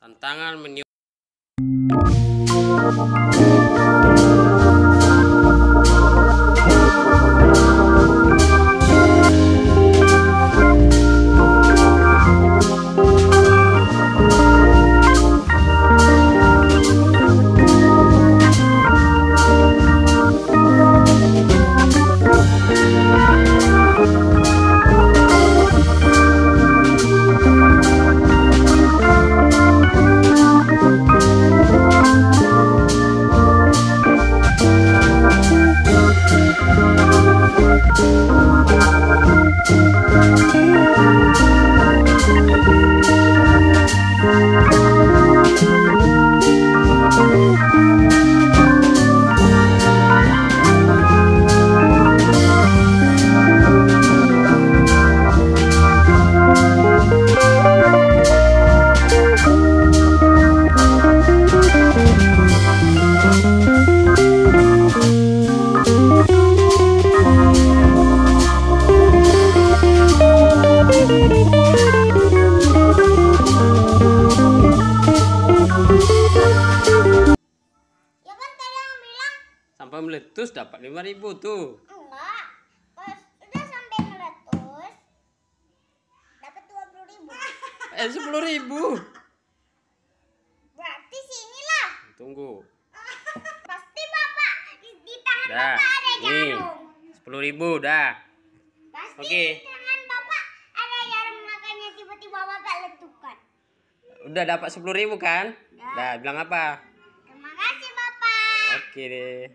Tantangan meniup sampai meletus dapat 5000 tuh. enggak. Pas udah sampai meletus dapat dua puluh ribu. Eh 10000. Berarti sinilah. Tunggu. Pasti bapak di, di tangan Dah. bapak ada Nih. jarum. 10000 dah. Pasti Oke. di tangan bapak ada jarum makanya tiba-tiba bapak letupan. Udah dapat 10000 kan? Dah. Dah, bilang apa? Terima kasih bapak. Oke deh.